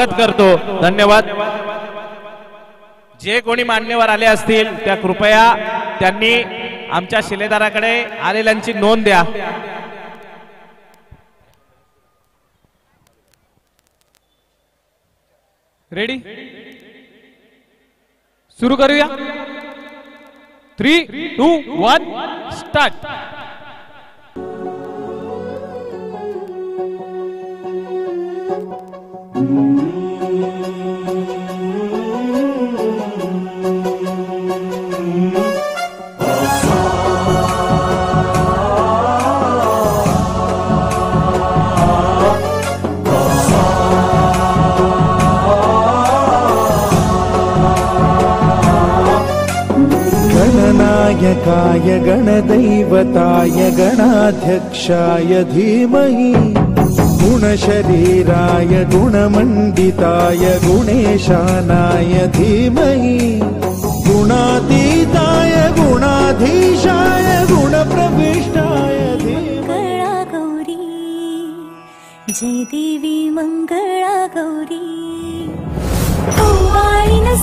स्वागत करतो. धन्यवाद. जे कोणी मान्यवर आले असतील त्या कृपया त्यांनी आमच्या शिलेदाराकडे आलेल्यांची नोंद द्या. रेडी सुरू करूया. थ्री टू वन स्टार्ट गणनायकाय गणदैवताय गणाध्यक्षाय धीमहि गुणशरीराय गुणमण्डिताय गुणेशानाय धीमहि गुणातीताय गुणाधीशाय गुणप्रविष्टाय मंगळा गौरी जय देवी मंगळा गौरी ओवाळीन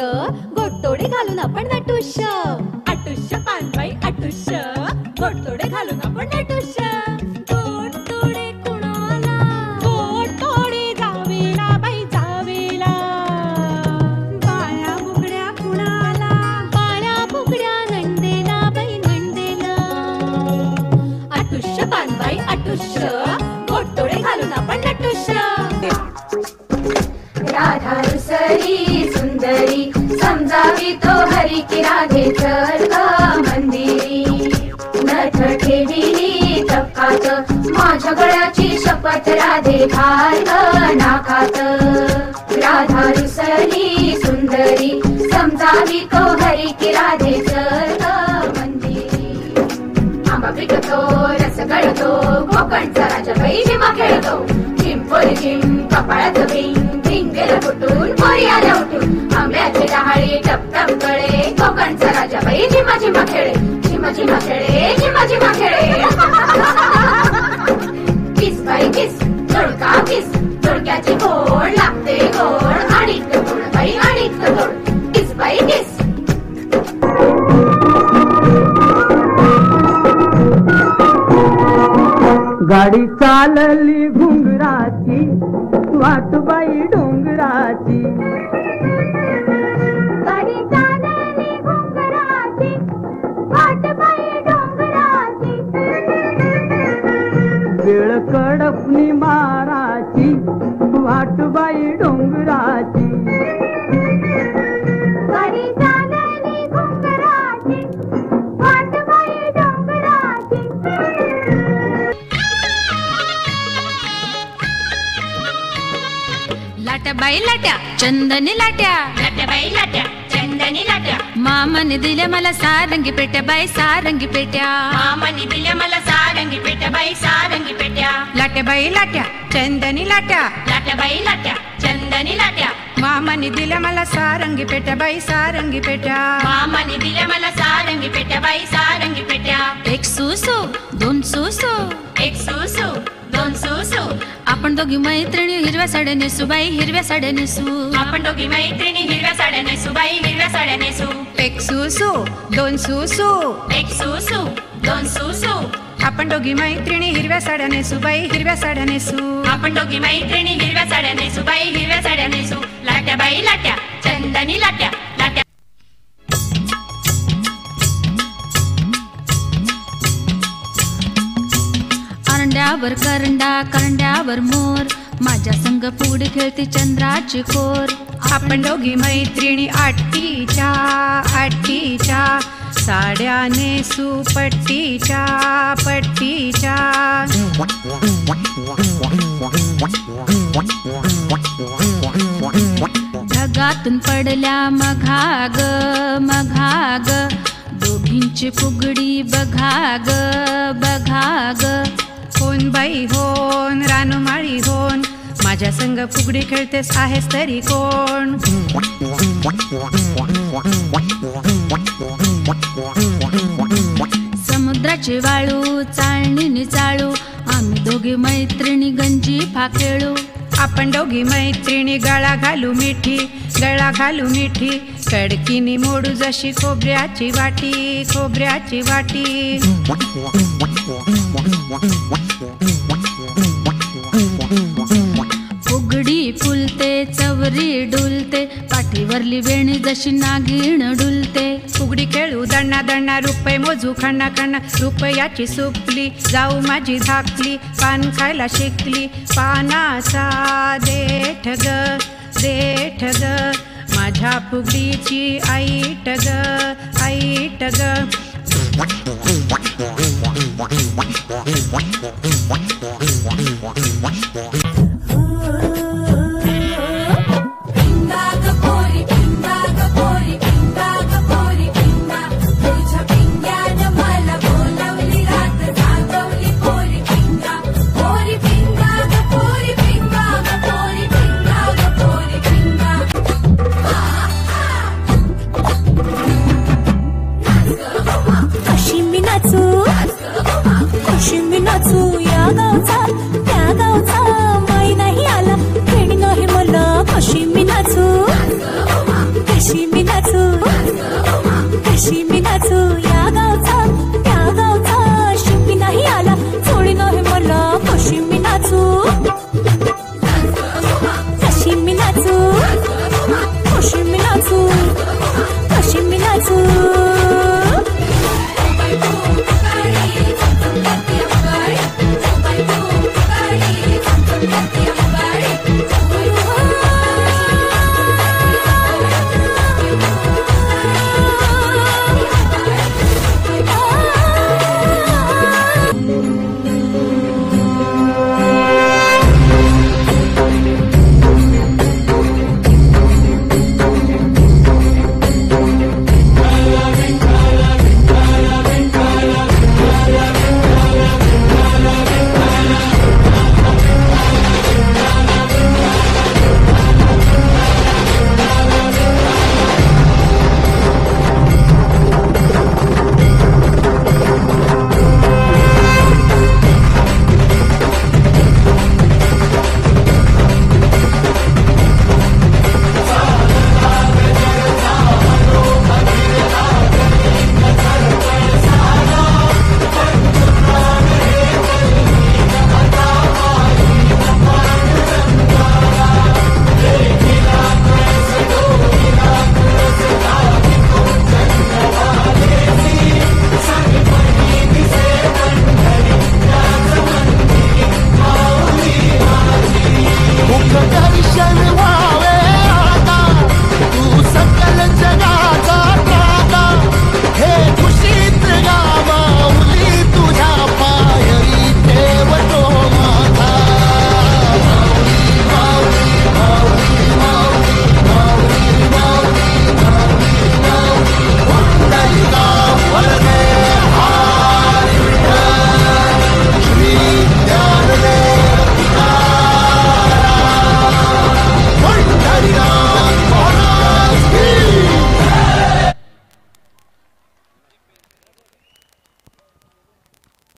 sữa की राधे चल मंदिरी. नथ ठेविली तपकात माझ्या गळ्याची शपथ राधे घाल नाकात. राधा रुसरी सुंदरी समजावी तो हरी की राधे चल ग मंदिरी. आंबा पिकतो रस गळतो कोकणचा राजा बाई खेळतो. चिंपोरी चिम कपाळात भिंग भिंगेला फुटून पोरी आल्या उठून. आंब्याची डहाळी टपटप टप कळे कोकणचा राजा बाई झिमा झिमा खेळे. झिमा झिमा खेळे झिमा झिमा खेळे. किस बाई किस जोडका किस जोडक्याची गोड लागते गोड. आणि गोड बाई आणि गोड. किस बाई किस. गाडी चालली घुंगराची वाटबाई 大吉 बाई लाट्या चंदनी लाट्या लाट्या बाई लाट्या चंदनी लाट्या मामाने दिल्या मला सारंगी पेट्या बाई सारंगी पेट्या मामाने दिल्या मला सारंगी पेट्या बाई सारंगी पेट्या लाट्या बाई लाट्या चंदनी लाट्या लाट्या बाई लाट्या चंदनी लाट्या मामाने दिल्या मला सारंगी पेट्या बाई सारंगी पेट्या मामाने दिल्या मला सारंगी पेट्या बाई सारंगी पेट्या एक सुसू दोन सुसू एक सुसू दोन सुसू आपण दोघी मैत्रिणी हिरव्या साड्या नेसू बाई हिरव्या साड्या नेसू आपण दोघी मैत्रिणी हिरव्या साड्या नेसू बाई हिरव्या साड्या नेसू एक सुसू दोन सुसू एक सुसू दोन सुसू आपण दोघी मैत्रिणी हिरव्या साड्या नेसू बाई हिरव्या साड्या नेसू आपण दोघी मैत्रिणी हिरव्या साड्या नेसू बाई हिरव्या साड्या नेसू लाट्या बाई लाट्या चंदनी लाट्या. करंड्यावर करंडा करंड्यावर मोर. माझ्या संग पुढे खेळते चंद्राची कोर. आपण दोघी मैत्रिणी आठीच्या आठीच्या साड्याने सुपट्टीच्या पट्टीच्या. ढगातून पडल्या मघाग मघाग. दोघींची फुगडी बघाग बघाग. होन बाई होन रानुमाळी होन माझ्या संग फुगडी खेळतेस आहेस तरी कोण? समुद्राची वाळू चाळणीने चाळू आम्ही दोघी मैत्रिणी गंजी फाकेळू. आपण दोघी मैत्रिणी गळा घालू मिठी गळा घालू मिठी कडकीनी मोडू जशी खोबऱ्याची वाटी खोबऱ्याची वाटी. फुगडी फुलते चवरी डुलते पाठीवरली वेणी जशी नागिण डुलते. फुगडी खेळू दण्णा दण्णा रुपये मोजू खण्णा खण्णा रुपयाची सुपली. जाऊ माझी धाकली पान खायला शिकली. पानाचा देठ ग देठ ग माझ्या फुगडीची आईट टग आईट टग What? Happy